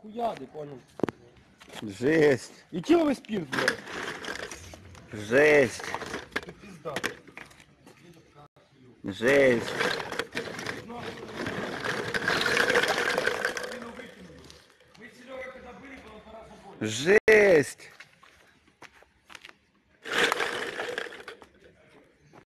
Хуяды, понял. Жесть. И чего вы спин, блядь. Жесть. Ты пизда. Жесть. Жесть.